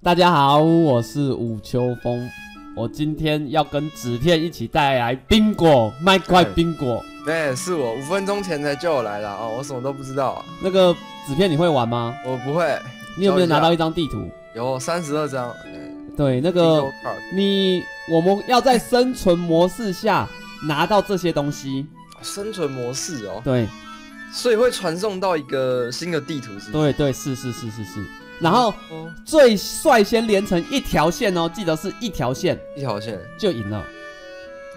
大家好，我是武秋风，我今天要跟纸片一起带来冰果卖块冰果。对，是我五分钟前才叫我来的哦，我什么都不知道啊，那个纸片你会玩吗？我不会。你有没有拿到一张地图？有三十二张，对，那那个你我们要在生存模式下拿到这些东西。生存模式哦，对所以会传送到一个新的地图，是？对对，是是是是是。然后哦，最率先连成一条线哦，记得是一条线一条线。就赢了。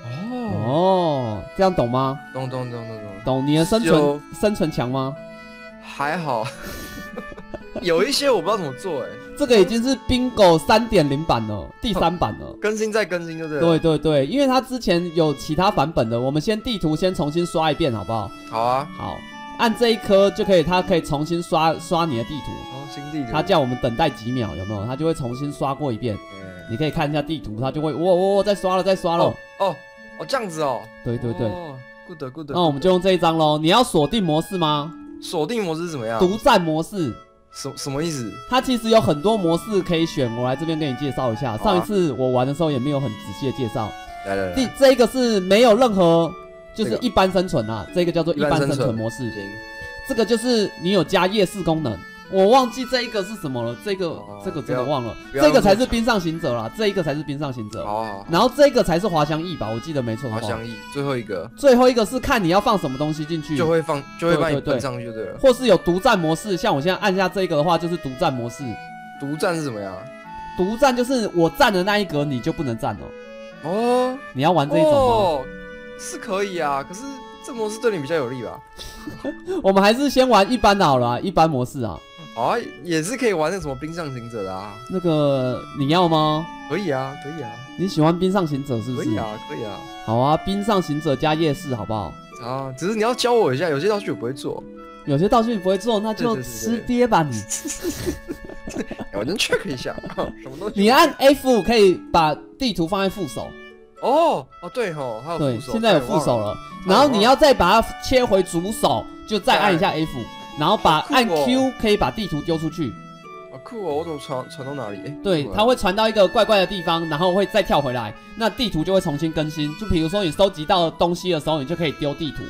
哦，哦，这样懂吗？懂懂懂懂懂，懂？你的生存生存强吗？还好，有一些我不知道怎么做，哎，这个已经是 Bingo 三点零版了，第三版了。更新再更新，对不对？对，对对，因为它之前有其他版本的，我们先地图先重新刷一遍，好不好？好啊，好，按这一颗就可以，它可以重新刷刷你的地图。哦，新地图，它叫我们等待几秒，有没有？它就会重新刷过一遍。哎你可以看一下地图，它就会，哇哇哇，再刷了，再刷了。哦哦哦，这样子哦，对对对，哦，good good，那我们就用这一张喽。你要锁定模式吗？锁定模式是怎么样？独占模式，什什么意思？它其实有很多模式可以选，我来这边给你介绍一下。啊上一次我玩的时候也没有很仔细的介绍。来来来，第这一个是没有任何，就是一般生存啊，这个叫做一般生存。存模式。这个就是你有加夜视功能，我忘记这一个是什么了，这个、哦这个真的忘了，这个才是冰上行者啦，这一个才是冰上行者，好好好，然后这个才是滑翔翼吧，我记得没错。滑翔翼最后一个。最后一个是看你要放什么东西进去，就会放，就会把你上去就对。了。或是有独占模式，像我现在按下这个的话，就是独占模式。独占是什么呀？独占就是我占的那一格你就不能占了，哦，你要玩这一种吗？哦，是可以啊，可是这模式对你比较有利吧？我们还是先玩一般的好了啊、一般模式啊。好啊，也是可以玩那什么冰上行者的啊，那个你要吗？可以啊，可以啊，你喜欢冰上行者是不是？可以啊，可以啊。好啊，冰上行者加夜市好不好？啊，只是你要教我一下，有些道具我不会做，有些道具你不会做，那就吃瘪吧你。哎我先 check 一下，什么东西？你按 F 可以把地图放在副手，哦哦对吼，还有对，副手，现在有副手了。然后你要再把它切回主手，就再按一下 F，然后把按 Q 可以把地图丢出去。好酷哦，我怎么传传到哪里？哎，对，它会传到一个怪怪的地方，然后会再跳回来，那地图就会重新更新。就比如说你收集到东西的时候，你就可以丢地图，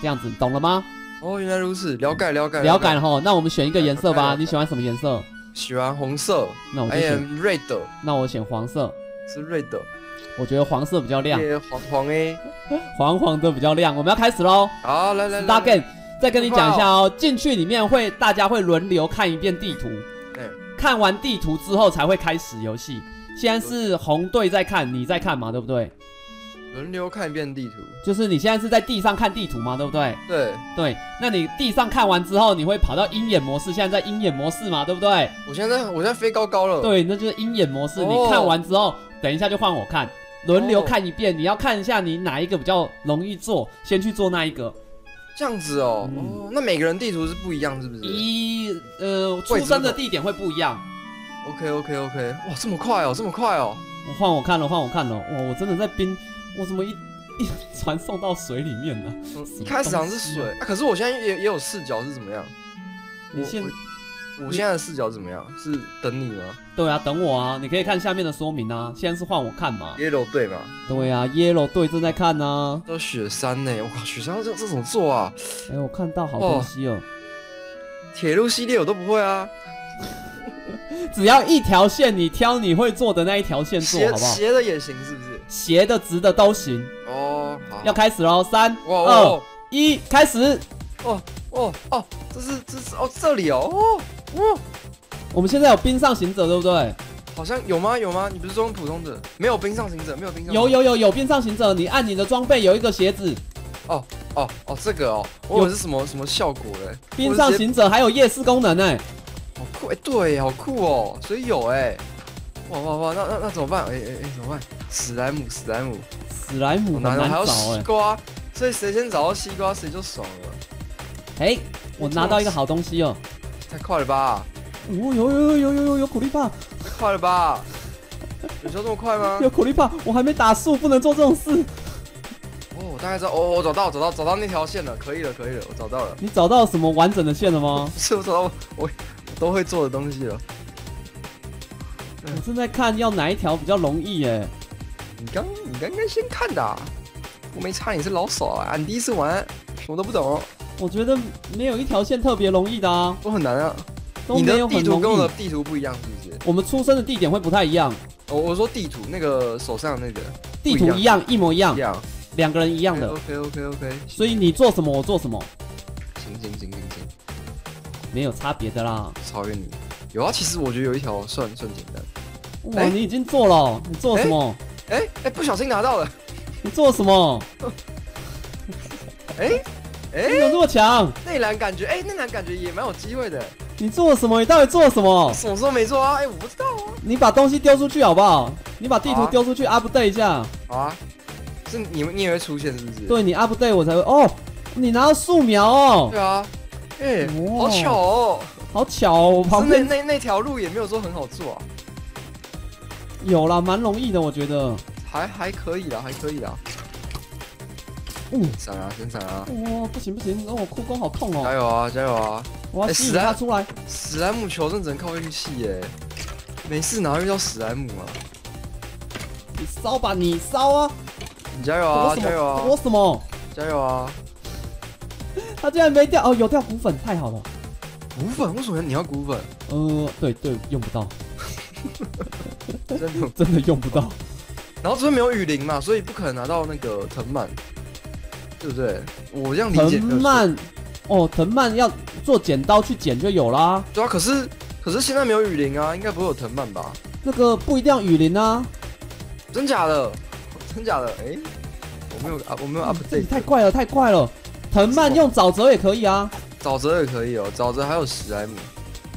这样子，懂了吗？哦，原来如此，了解了解了解了哈。那我们选一个颜色吧，你喜欢什么颜色？喜欢红色那我就选 red，那我选黄色。是 red，我觉得黄色比较亮，耶黄黄诶。黄黄的比较亮。我们要开始喽好，来来来，Star 来 Game。再跟你讲一下哦，进去里面会大家会轮流看一遍地图，对看完地图之后才会开始游戏。现在是红队在看，你在看嘛，对不对？轮流看一遍地图。就是你现在是在地上看地图嘛，对不对？对，对，那你地上看完之后，你会跑到鹰眼模式，现在在鹰眼模式嘛，对不对？我现在我现在飞高高了。，对，那就是鹰眼模式。哦你看完之后，等一下就换我看，轮流哦看一遍。你要看一下你哪一个比较容易做，先去做那一个。这样子哦。嗯哦，那每个人地图是不一样，是不是一呃，出生的地点会不一样。？OK OK OK，哇，这么快哦，这么快哦。我换我看了，换我看了，哇，我真的在冰，我怎么一一传送到水里面呢？一开始好像是水，啊，可是我现在也也有视角是怎么样？我你现我我现在的视角怎么样？是等你吗对啊，等我啊，你可以看下面的说明啊。现在是换我看嘛。？Yellow 队嘛，对啊，Yellow 队正在看呢、都雪山呢，我靠，雪山这这怎么做啊？哎，我看到好东西哦。铁路系列我都不会啊，只要一条线，你挑你会做的那一条线做，斜好不好？斜的也行是不是？斜的、直的都行。哦，好，要开始喽，三、二、哦一，开始！哦哦哦，这是这是哦这里哦哦哦。我们现在有冰上行者，对不对？好像有吗？有吗？你不是说用普通的？没有冰上行者，没有冰上。有有有有冰上行者，你按你的装备有一个鞋子，哦哦哦，这个哦，我以为是什么什么效果嘞？冰上行者还有夜视功能呢。好酷哎，对，好酷哦，所以有哎。哇哇哇，那那那怎么办？哎哎哎，怎么办？史莱姆，史莱姆，史莱姆很难好难哦，还要找哎。西瓜，所以谁先找到西瓜谁就爽了，哎，我拿到一个好东西哦。太快了吧？哦，有有有有有有有苦力怕，快了吧？有需要这么快吗？有苦力怕，我还没打树，不能做这种事。哦，我大概知道，哦，我找到找到找到那条线了，可以了可以了，我找到了，你找到什么完整的线了吗？不是我找到我我都会做的东西了。我正在看要哪一条比较容易耶。你刚你刚刚先看的、啊，我没差，你是老手啊，你第一次玩，什么都不懂，我觉得没有一条线特别容易的啊，都很难啊。你的地。图跟我的地图不一样，是不是？我们出生的地点会不太一样，我我说地图那个手上那个地图一样，一模一样两个人一样的。OK OK OK，所以你做什么我做什么，行行行行行，没有差别的啦。超越你。有啊，其实我觉得有一条算算简单。哇，哎你已经做了，你做什么？哎哎，不小心拿到了。你做什么？哎哎你哎，怎么这么强？内栏感觉哎，内栏感觉也蛮有机会的。你做了什么？你到底做了什么？什么时候没做啊？哎，我不知道啊。你把东西丢出去好不好？你把地图丢出去 update 一下。好啊，是你们你也会出现是不是？对你 update 我才会哦。你拿到素描哦，对啊。哎，哦好巧哦。好巧哦，我旁边那那条路也没有说很好做啊，有啦，蛮容易的，我觉得。还还可以啦，还可以啦。嗯，闪啊，先闪啊！哇，不行不行，哦，哭工好痛哦，加油啊，加油啊！我要吸引哎死啊他出来。史莱姆球真只能靠运气耶，没事哪会遇到史莱姆啊？你烧吧，你烧啊！你加油啊，加油？啊，我什么？加油啊！他竟然没掉哦，有掉骨粉，太好了。骨粉为什么你要骨粉？呃，对对，用不到，真的。真的用不到。然后这边没有雨林嘛，所以不可能拿到那个藤蔓，对不对？我这样理解藤。蔓，哦，藤蔓要做剪刀去剪就有啦。对啊，可是可是现在没有雨林啊，应该不会有藤蔓吧？那个不一定要雨林啊，真假的？真假的？哎，我没有啊，我没有这 update 里。太快了，太快了。藤蔓用沼泽也可以啊。沼泽也可以哦，沼泽还有史莱姆。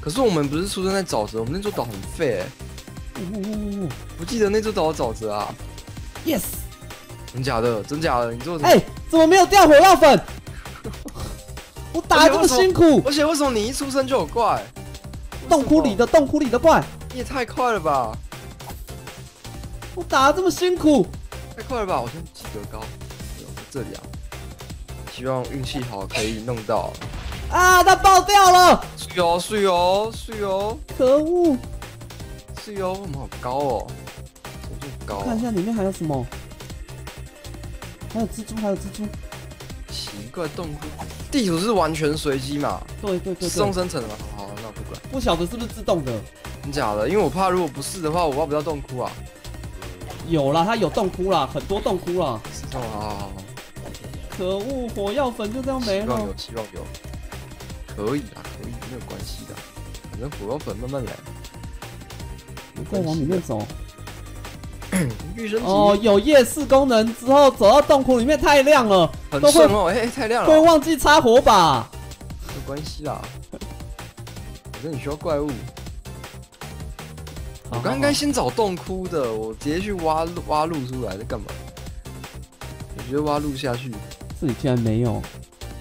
可是我们不是出生在沼泽，我们那座岛很废哎，哦不记得那座岛有沼泽啊？，yes，真假的？真假的？你做什么？哎，怎么没有掉火药粉？我打得这么辛苦，而且为什么你一出生就有怪？洞窟里的，洞窟里的怪，你也太快了吧！我打得这么辛苦，太快了吧！我先几个高，这里啊。希望运气好可以弄到。啊，它爆掉了，睡哦，睡哦，睡哦，可恶！睡哦，我们好高哦，怎么这么高、啊？看一下里面还有什么，还有蜘蛛，还有蜘蛛。奇怪，洞窟地图是完全随机嘛？对对对自动，生成的嘛？好，好那我不管。不晓得是不是自动的。真假的？因为我怕如果不是的话，我挖不到洞窟啊。有啦，它有洞窟啦，很多洞窟啦。是这种，好好好，可恶，火药粉就这样没了希望有，。希望有，可以啊，可以，没有关系的，反正火药粉慢慢来。再往里面走。预升级哦，有夜视功能之后，走到洞窟里面太亮了，很都会顺哦，哎、太亮了，会忘记插火把。没关系啦。反正你需要怪物，我刚应该先找洞窟的，我直接去挖路挖路出来，在干嘛？我觉得挖路下去，这里竟然没有，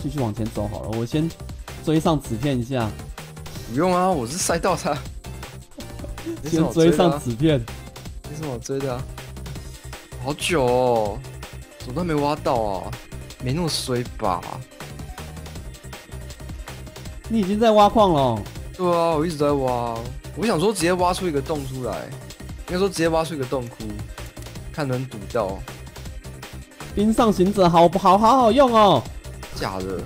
继续往前走好了。我先追上纸片一下，不用啊，我是赛道它。没什么先追上纸片。没什么追的啊。好久哦，怎么都没挖到啊？没那么衰吧？你已经在挖矿了哦，对啊，我一直在挖。我想说直接挖出一个洞出来，应该说直接挖出一个洞窟，看能堵到。冰上行者好不好好好用哦。假的，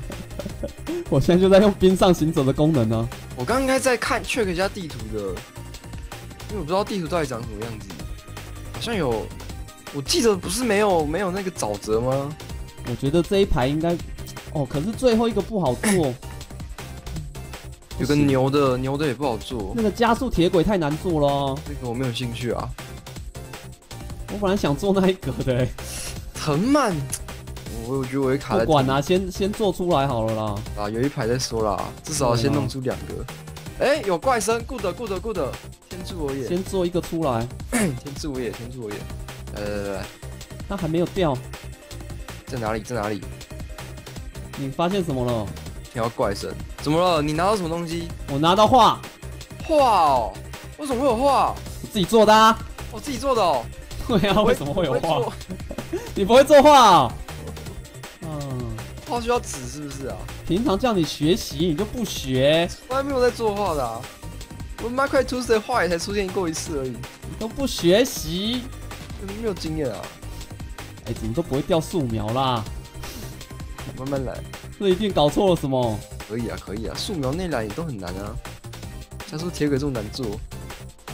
我现在就在用冰上行者的功能呢。我刚刚应该在看 check 一下地图的，因为我不知道地图到底长什么样子。好像有，我记得不是没有没有那个沼泽吗？我觉得这一排应该，哦，可是最后一个不好做。有个，牛的，牛的也不好做，那个加速铁轨太难做了哦。这个我没有兴趣啊。我本来想做那一格的欸，藤蔓，我我觉得我会卡在不管啦、先先做出来好了啦。啊，有一排再说啦，至少先弄出两个。哎、有怪声，good good good，天助我也，先做一个出来，天助我也，天助我也。来来来来，它还没有掉。在哪里？在哪里？你发现什么了？听到怪声，怎么了？你拿到什么东西？我拿到画，画哦？为什么会有画？我自己做的啊。我自己做的哦。对啊，为什么会有画？你不会作画、哦？嗯，画需要纸是不是啊？平常叫你学习，你就不学。从来没有在作画的啊。我 t o o s 的画也才出现过一次而已，你都不学习，没有经验啊。哎，怎么都不会掉素描啦？慢慢来，这一定搞错了什么？可以啊，可以啊，素描那栏也都很难啊。他说铁轨这么难做，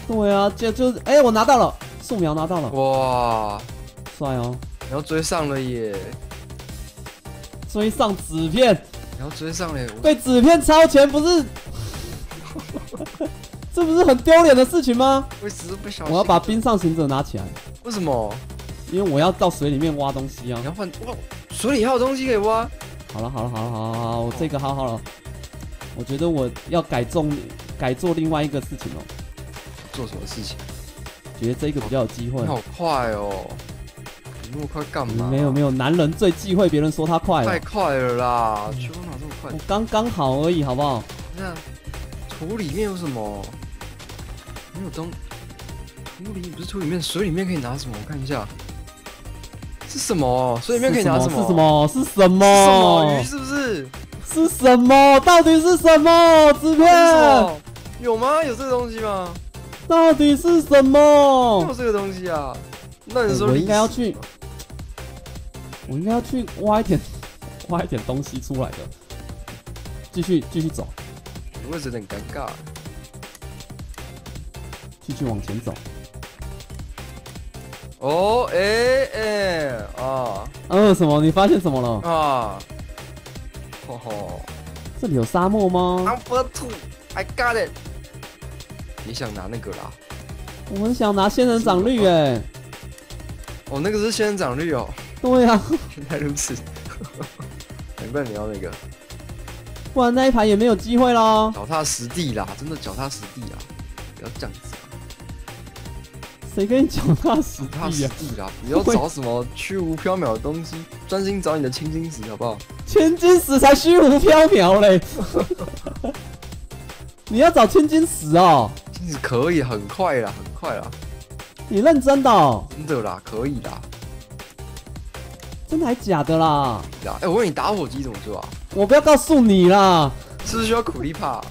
对啊，就就是，哎，我拿到了素描，拿到了，哇，帅哦！你要追上了耶，追上纸片，然后追上了，对纸片超前不是？这不是很丢脸的事情吗？我只是不小心。我要把冰上行者拿起来。为什么？因为我要到水里面挖东西啊。你要换哇？水里还有东西可以挖？好了好了好了好了好，我这个好好了。我觉得我要改种改做另外一个事情哦。做什么事情？觉得这个比较有机会。好快哦！你那么快干嘛？没有没有，男人最忌讳别人说他快了。太快了啦！去哪这么快？我刚刚好而已，好不好？那土里面有什么？没有东。土里不是土里面，水里面可以拿什么？我看一下。是什么？水里面可以拿什么？是什么？是什么？什么鱼？是不是？是什么？到底是什么？纸片？有吗？有这个东西吗？到底是什么？有这个东西啊？那你说我应该要去，我应该要去挖一点，挖一点东西出来的。继续继续走，位置有点尴尬。继续往前走。哦，哎哎啊，嗯，什么？你发现什么了？啊，吼吼，这里有沙漠吗？Number two, I got it。你想拿那个啦？我很想拿仙人掌绿哎。哦，那个是仙人掌绿哦。对呀，原来如此。难怪你要那个，不然那一盘也没有机会喽。脚踏实地啦，真的脚踏实地啊，不要这样子。谁跟你脚踏实地啦？不要找什么虚无缥缈的东西，专心找你的千金石，好不好？千金石才虚无缥缈嘞！你要找千金石哦？千金石可以，很快啦，很快啦。你认真的？真的啦，可以啦。真的还假的啦？呀，哎，我问你打火机怎么做啊？我不要告诉你啦。是不是需要苦力怕？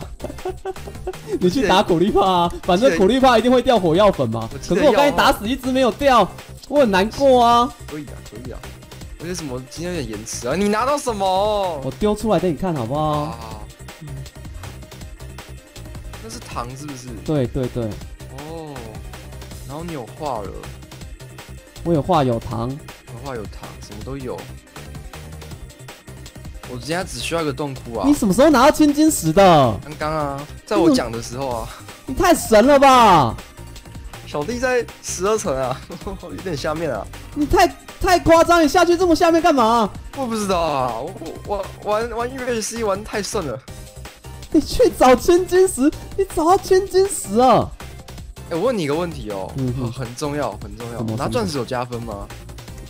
你去打苦力怕啊！反正苦力怕一定会掉火药粉嘛。可是我刚才打死一只没有掉，我很难过啊。可以啊，可以啊。为什么今天有点延迟啊？你拿到什么？我丢出来给你看好不好？那是糖是不是？对对对。哦。然后你有画了？我有画有糖，有画有糖，什么都有。我今天只需要一个洞窟啊！你什么时候拿到千金石的？刚刚啊，在我讲的时候啊。你太神了吧！小弟在十二层啊，有点下面啊。你太太夸张，你下去这么下面干嘛？我不知道啊，我我玩玩音乐 C 玩太顺了。你去找千金石，你找到千金石啊！哎，我问你一个问题哦，嗯，很重要，很重要。拿钻石有加分吗？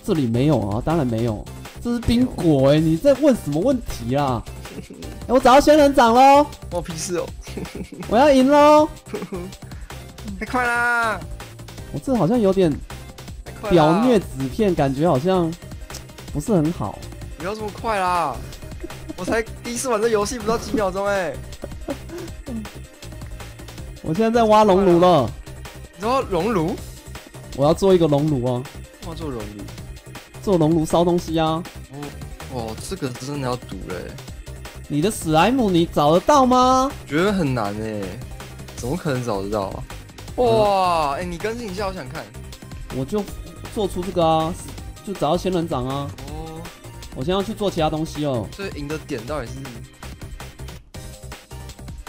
这里没有啊，当然没有。这是冰果哎！你在问什么问题啊？我找到仙人掌喽！我屁事哦！我要赢喽！太快啦！我这好像有点表虐纸片，感觉好像不是很好。不要这么快啦！我才第一次玩这游戏，不到几秒钟哎！我现在在挖熔炉了。你知道熔炉？我要做一个熔炉哦。我要做熔炉。做熔炉烧东西啊！哦，哇，这个真的要赌嘞！你的史莱姆你找得到吗？觉得很难哎，怎么可能找得到啊？哇，哎，你更新一下，我想看。我就做出这个啊，就找到仙人掌啊。哦，我现在要去做其他东西哦。这赢的点到底是？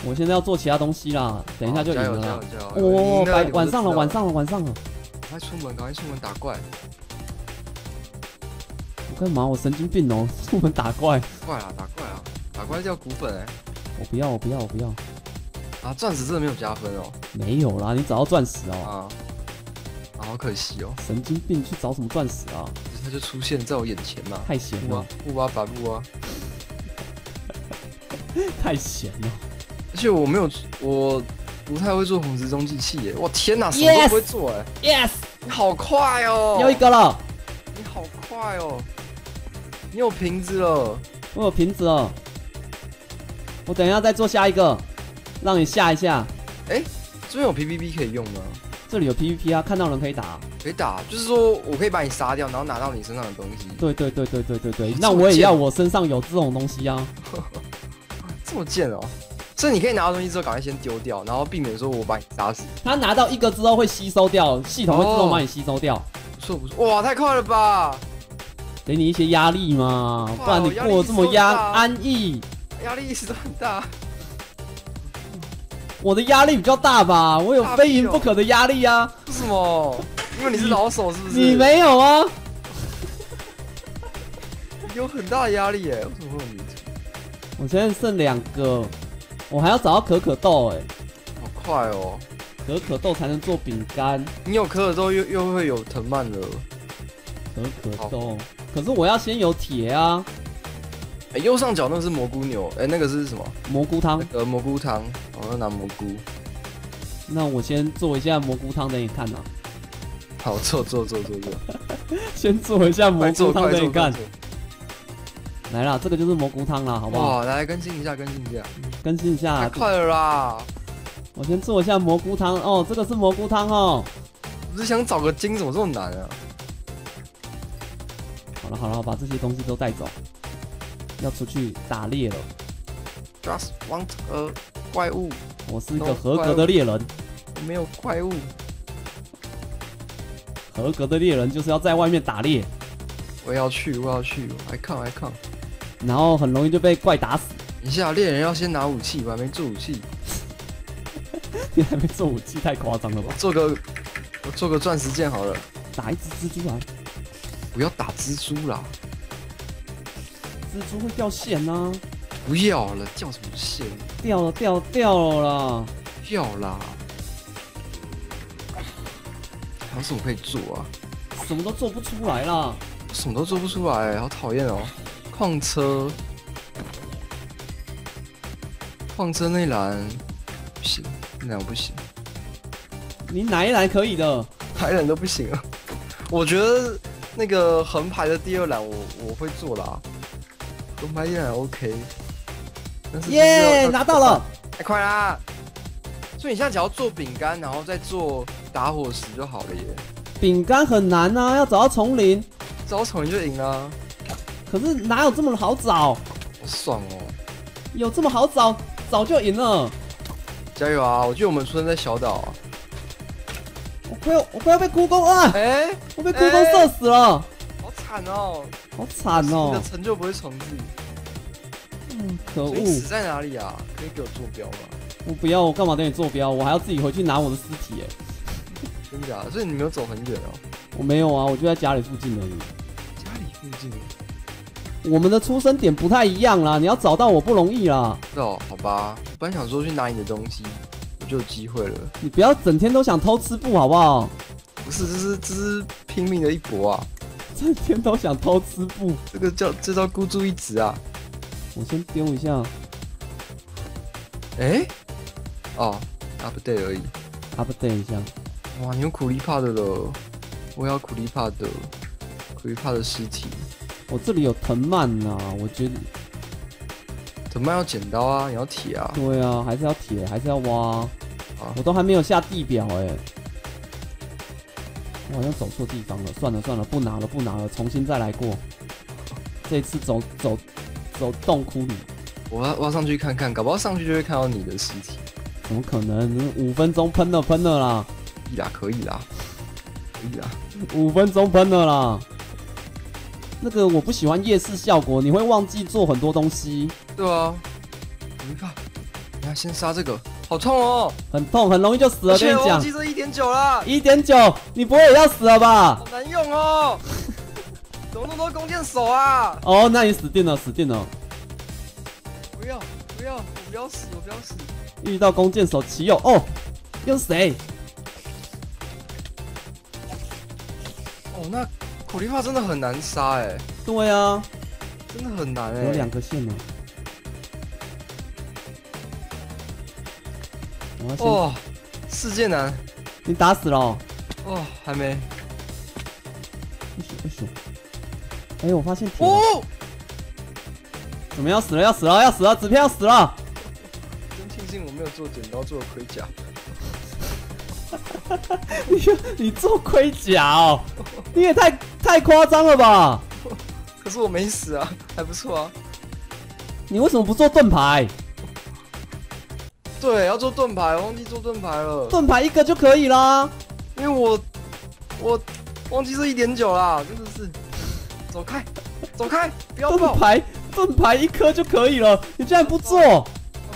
我现在要做其他东西啦，等一下就赢了。哦，晚晚上了，晚上了，晚上了。快出门，赶快出门打怪。干嘛？我神经病哦！出门打怪，怪啊，打怪啊，打怪叫骨粉哎！我不要，我不要，我不要！啊，钻石真的没有加分哦？没有啦，你找到钻石哦？啊，好可惜哦！神经病，去找什么钻石啊？它就出现在我眼前嘛！太闲了，不挖白不挖，太闲了！而且我没有，我不太会做红石中继器耶！我天哪，什么都不会做哎！Yes，你好快哦！又一个了！你好快哦！你有瓶子了，我有瓶子了。我等一下再做下一个，让你吓一下。哎，这边有 PVP 可以用吗？这里有 PVP 啊，看到人可以打。可以打，就是说我可以把你杀掉，然后拿到你身上的东西。对对对对对对对，那我也要我身上有这种东西啊。这么贱哦！所以你可以拿到东西之后，赶快先丢掉，然后避免说我把你杀死。他拿到一个之后会吸收掉，系统会自动把你吸收掉，不错不错，哇，太快了吧！给你一些压力嘛，不然你过得这么压安逸。压力一直都很大。我的压力比较大吧，我有非赢不可的压力啊。为什么？因为你是老手是不是？你没有啊？有很大的压力耶？为什么会有迷途？我现在剩两个，我还要找到可可豆哎、好快哦！可可豆才能做饼干。你有可可豆又又会有藤蔓了。可可豆，可是我要先有铁啊，哎，右上角那个是蘑菇牛，哎，那个是什么？蘑菇汤那。个蘑菇汤。我要拿蘑菇。那我先做一下蘑菇汤给你看啊，好，做做做做做，先做一下蘑菇汤给你看来啦，这个就是蘑菇汤啦，好不好？哇，来更新一下，更新一下，更新一下，太快了啦！我先做一下蘑菇汤哦，这个是蘑菇汤哦。我是想找个金，怎么这么难啊？好了好了，我把这些东西都带走，要出去打猎了。Just want a 怪物，我是一个合格的猎人，我没有怪物。合格的猎人就是要在外面打猎，我要去，我要去，I come I come。然后很容易就被怪打死。等一下，猎人要先拿武器，我还没做武器，你还没做武器，太夸张了吧？做个我做个钻石剑好了。打一只蜘蛛来，不要打蜘蛛啦，蜘蛛会掉线啊！不要了，掉什么线？掉了掉掉了啦！不要啦。还有什么可以做啊？什么都做不出来啦！什么都做不出来，好讨厌哦。矿车，矿车那栏不行，那栏不行，你哪一栏可以的？哪一栏都不行啊。我觉得那个横排的第二栏我我会做啦，横排第二栏 OK。耶，拿到了！太快啦！所以你现在只要做饼干，然后再做打火石就好了耶。饼干很难啊，要找到丛林，找到丛林就赢啦，可是哪有这么好找？好爽哦！有这么好找，早就赢了。加油啊！我觉得我们村在小岛啊。我快要我快要被哭公啊！哎、我被哭公射死了，好惨哦！好惨哦你哦的！成就不会重置。嗯，可恶所以！死在哪里啊？可以给我坐标吗？我不要，我干嘛给你坐标？我还要自己回去拿我的尸体哎！真假的？所以你没有走很远哦？我没有啊，我就在家里附近而已。家里附近？我们的出生点不太一样啦，你要找到我不容易啦。是哦，好吧。我本来想说去拿你的东西，我就有机会了。你不要整天都想偷吃布好不好？不是，这是这是拼命的一搏啊！整天都想偷吃布。这个叫这招孤注一掷啊！我先丢一下哎、哦，update 而已。，update 一下。哇，你有苦力怕的了，我要苦力怕的，苦力怕的尸体。我这里有藤蔓呐，我觉得藤蔓要剪刀啊，你要铁啊。对啊，还是要铁，还是要挖。啊我都还没有下地表哎、我好像走错地方了，算了算了，不拿了不拿了，重新再来过。这次走走走洞窟里，我要我要上去看看，搞不好上去就会看到你的尸体。怎么可能？五分钟喷了喷了啦，可以啦，可以啦，可以啦。五分钟喷了啦。那个我不喜欢夜视效果，你会忘记做很多东西，对啊，苦力怕。你看，先杀这个，好痛哦！很痛，很容易就死了。跟你讲，记这一点九了，一点九，你不会也要死了吧好？难用哦。怎么那么多弓箭手啊？哦，那你死定了，死定了。不要不要，我不要死，我不要死。遇到弓箭手岂有？哦，又是谁？哦，那苦力怕真的很难杀哎，对啊，真的很难哎。有两个线呢。我要先，哇，世界难你打死了、哦。哦，还没不行不行。哎，我发现哦，怎么要死了？要死了？要死了！纸片要死了！真庆幸我没有做剪刀做的盔甲。你你做盔甲哦，你也太太夸张了吧？可是我没死啊，还不错啊。你为什么不做盾牌？对，要做盾牌，忘记做盾牌了。盾牌一个就可以啦。因为我我忘记是一点九啦，真的是。走开，走开，不要！盾牌盾牌一颗就可以了，你居然不做？要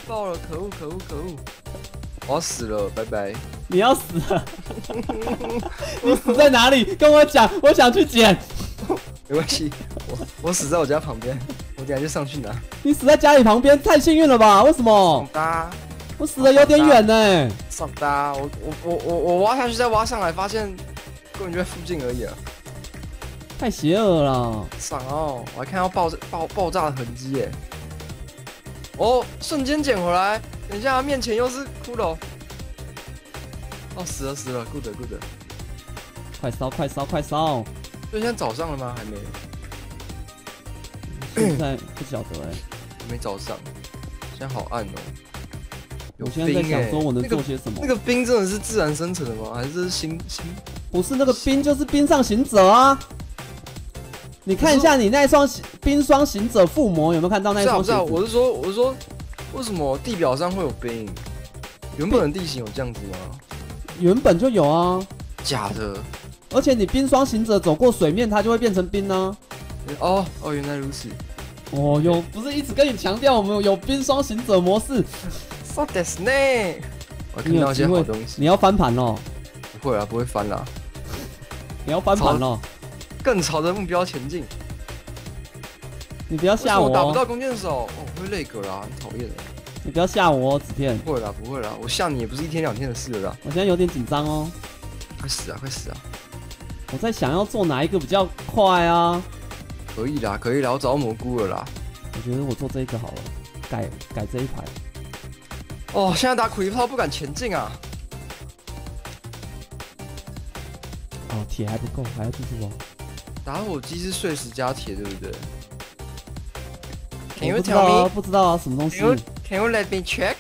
爆了，可恶可恶可恶！我要死了，拜拜。你要死了？你死在哪里？跟我讲，我想去捡。没关系，我我死在我家旁边，我等下就上去拿。你死在家里旁边，太幸运了吧？为什么？哒，我死的有点远呢。上搭！我我我我我挖下去再挖上来，发现根本就在附近而已啊。太邪恶了！爽哦，我还看到爆爆爆炸的痕迹耶。哦，瞬间捡回来。等一下，面前又是骷髅。哦，死了死了，good good。快烧快烧快烧！所以现在早上了吗？还没。现在不晓得哎，还没早上。现在好暗哦。我现在在想说，我能做些什么？那个冰真的是自然生成的吗？还是新新？不是那个冰，就是冰上行者啊！你看一下你那双冰霜行者附魔有没有看到那双？是啊，我是说，我是说，为什么地表上会有冰？原本的地形有这样子吗？原本就有啊。假的。而且你冰霜行者走过水面，它就会变成冰呢。哦哦，原来如此。哦，有不是一直跟你强调我们有冰霜行者模式？So this 呢？我看到一些好东西。你要翻盘哦？不会啊，不会翻啦。你要翻盘哦？更朝着目标前进。你不要吓我，打不到弓箭手，哦，会累格啦，很讨厌的。你不要吓我，哦，子片。不会啦，不会啦，我吓你也不是一天两天的事了。我现在有点紧张哦。快死啊，快死啊！我在想要做哪一个比较快啊？可以啦，可以啦，我找到蘑菇了啦。我觉得我做这一个好了，改改这一排。哦，现在打苦力炮不敢前进啊。哦，铁还不够，还要继续挖。打火机是碎石加铁，对不对？我不知道啊，不知道啊，什么东西？Can you let me check？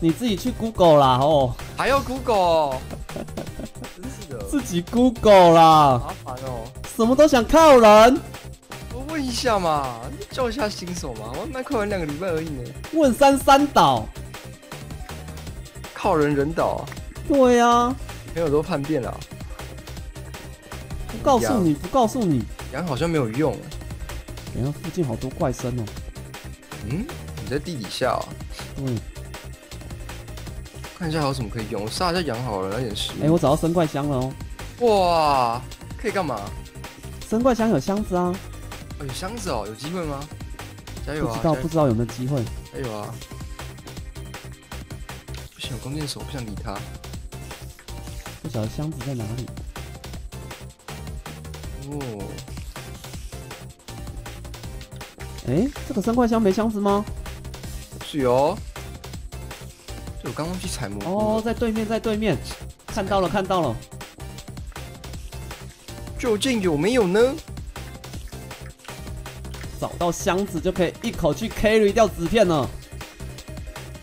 你自己去 Google 啦，哦。还要 Google？真是的。自己 Google 啦。麻烦哦。什么都想靠人。我问一下嘛，教一下新手嘛。我麦克完两个礼拜而已呢。问三三倒。靠人人倒。对呀。朋友都叛变了。不告诉你，不告诉你。羊好像没有用。等下附近好多怪声哦。嗯，你在地底下。嗯，看一下还有什么可以用。我杀一下羊好了，来点食。哎，我找到生怪箱了哦。哇，可以干嘛？生怪箱有箱子啊。哦有箱子哦，有机会吗？加油啊！不知道，不知道有没有机会。加油啊！不行，弓箭手不想理他。不晓得箱子在哪里。哦。哎，这个生怪箱没箱子吗？是哦。就我刚刚去采蘑菇。哦，在对面，在对面，看到了，看到了。究竟有没有呢？找到箱子就可以一口气 carry 掉纸片了。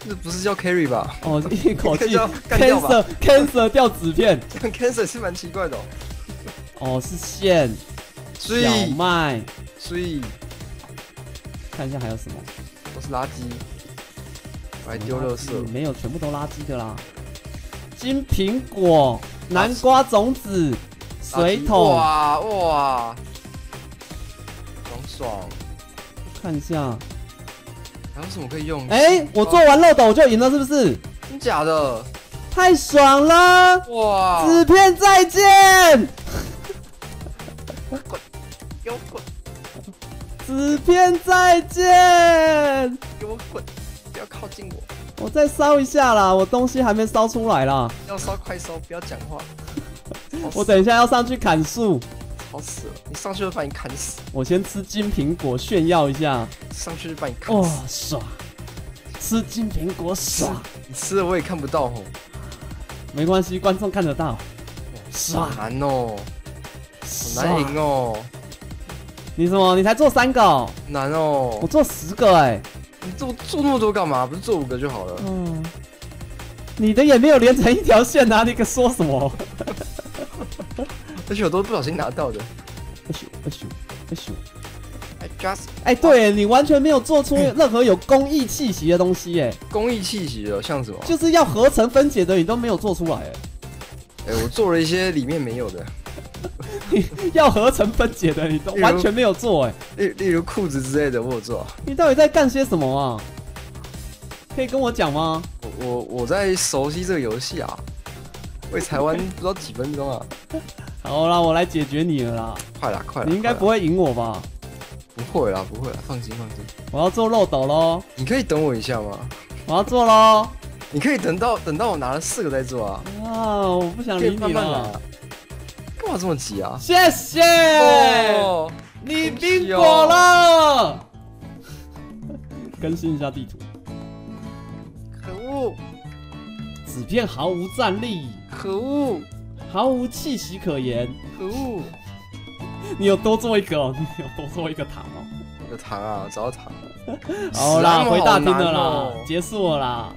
这不是叫 carry 吧？哦，一口气 cancel cancel 掉纸片。cancel 是蛮奇怪的。哦，是线。小麦。所以。看一下还有什么？都是垃圾，我还丢垃圾。没有，全部都垃圾的啦。金苹果、南瓜种子、水桶。哇哇，爽爽！看一下，还有什么可以用？哎，我做完漏斗我就赢了，是不是？真假的？太爽了！哇！纸片再见。滚，给我滚纸片再见！给我滚！不要靠近我！我再烧一下啦，我东西还没烧出来啦。要烧快烧，不要讲话。我等一下要上去砍树。吵死了！你上去就把你砍死。我先吃金苹果炫耀一下。上去就把你砍死。哇，爽！吃金苹果爽。你吃了我也看不到哦。没关系，观众看得到。爽！难哦，好难赢哦。你什么？你才做三个？难哦！我做十个哎！你做做那么多干嘛？不是做五个就好了？嗯，你的也没有连成一条线啊！你个说什么？而且我都不小心拿到的。哎咻哎咻哎咻！I just 哎，对你完全没有做出任何有工艺气息的东西，哎，工艺气息的，像什么？就是要合成分解的，你都没有做出来，哎，哎、我做了一些里面没有的，要合成分解的你都完全没有做，哎，例例如裤子之类的，我有做。你到底在干些什么啊？可以跟我讲吗？我我我在熟悉这个游戏啊，我才玩不知道几分钟啊，好啦，我来解决你了啦！快啦快啦！你应该不会会赢我吧？不会啦不会啦，放心放心。我要做漏斗喽！你可以等我一下吗？我要做喽！你可以等到等到我拿了四个再做啊，啊，我不想理你慢慢来了。。干嘛这么急啊？谢谢，哦，你冰果了。更新一下地图，可恶纸片毫无战力，可恶毫无气息可言。可恶！你有多做一个哦，你有多做一个糖哦。有糖啊，找到糖。好啦，回大厅的啦哦，结束了啦。